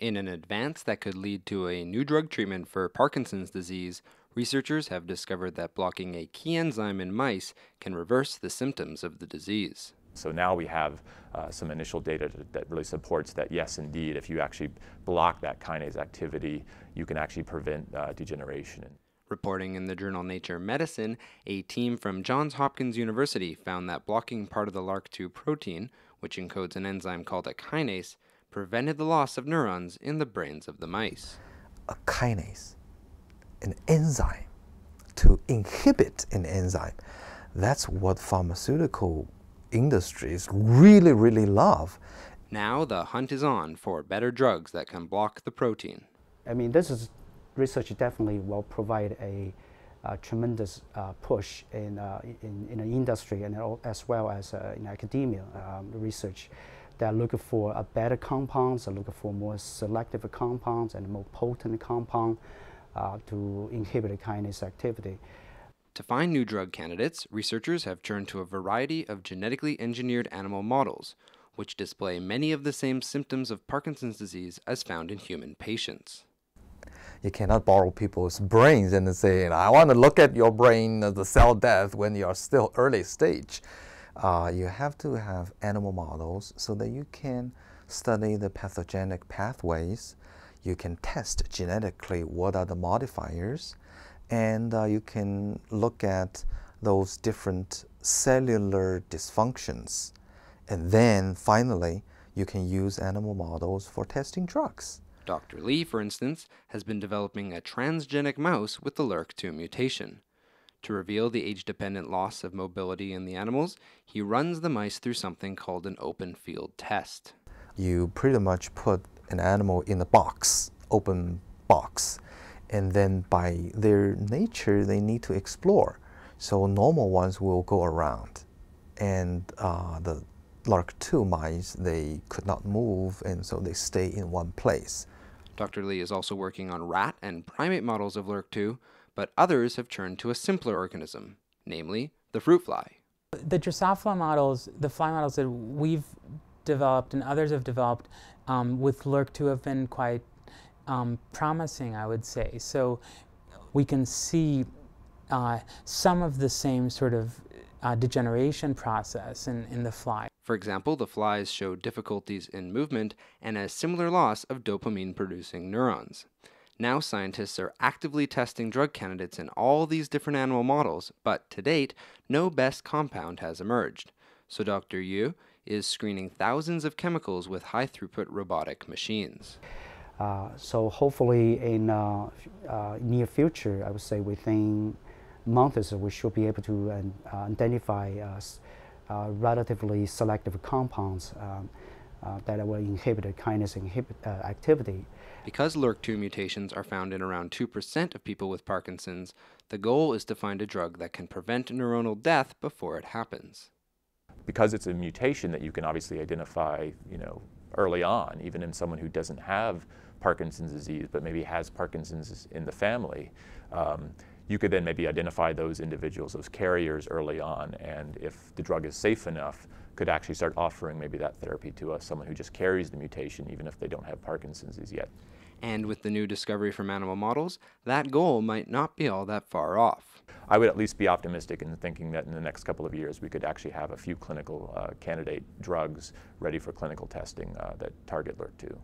In an advance that could lead to a new drug treatment for Parkinson's disease, researchers have discovered that blocking a key enzyme in mice can reverse the symptoms of the disease. So now we have uh, some initial data that really supports that, yes, indeed, if you actually block that kinase activity, you can actually prevent uh, degeneration. Reporting in the journal Nature Medicine, a team from Johns Hopkins University found that blocking part of the LRRK2 protein, which encodes an enzyme called a kinase, prevented the loss of neurons in the brains of the mice. A kinase, an enzyme, to inhibit an enzyme, that's what pharmaceutical industries really, really love. Now the hunt is on for better drugs that can block the protein. I mean, this is research definitely will provide a, a tremendous uh, push in, uh, in, in the industry and as well as uh, in academia um, research. They're looking for a better compounds, they're looking for more selective compounds and more potent compound uh, to inhibit the kinase activity. To find new drug candidates, researchers have turned to a variety of genetically engineered animal models, which display many of the same symptoms of Parkinson's disease as found in human patients. You cannot borrow people's brains and say, I want to look at your brain, the cell death, when you're still early stage. Uh, you have to have animal models so that you can study the pathogenic pathways. You can test genetically what are the modifiers and uh, you can look at those different cellular dysfunctions. And then finally, you can use animal models for testing drugs. Dr. Lee, for instance, has been developing a transgenic mouse with the LRRK2 mutation. To reveal the age-dependent loss of mobility in the animals, he runs the mice through something called an open field test. You pretty much put an animal in a box, open box, and then by their nature, they need to explore. So normal ones will go around, and uh, the LRRK2 mice, they could not move, and so they stay in one place. Dr. Lee is also working on rat and primate models of LRRK2, but others have turned to a simpler organism, namely the fruit fly. The Drosophila models, the fly models that we've developed and others have developed um, with LRRK2 have been quite um, promising, I would say. So we can see uh, some of the same sort of uh, degeneration process in, in the fly. For example, the flies show difficulties in movement and a similar loss of dopamine-producing neurons. Now scientists are actively testing drug candidates in all these different animal models, but to date, no best compound has emerged. So Dr. Yu is screening thousands of chemicals with high-throughput robotic machines. Uh, so hopefully in uh, uh, near future, I would say within months, we should be able to uh, identify uh, relatively selective compounds um, that will inhibit kinase inhibit activity. Because LRRK2 mutations are found in around 2% of people with Parkinson's, the goal is to find a drug that can prevent neuronal death before it happens. Because it's a mutation that you can obviously identify, you know, early on, even in someone who doesn't have Parkinson's disease, but maybe has Parkinson's in the family, um, you could then maybe identify those individuals, those carriers early on, and if the drug is safe enough, could actually start offering maybe that therapy to us, someone who just carries the mutation even if they don't have Parkinson's disease yet. And with the new discovery from animal models, that goal might not be all that far off. I would at least be optimistic in thinking that in the next couple of years we could actually have a few clinical uh, candidate drugs ready for clinical testing uh, that target LRRK2.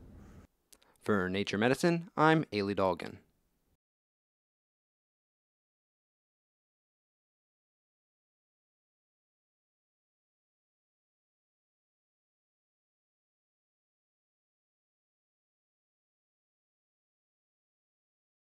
For Nature Medicine, I'm Elie Dolgin.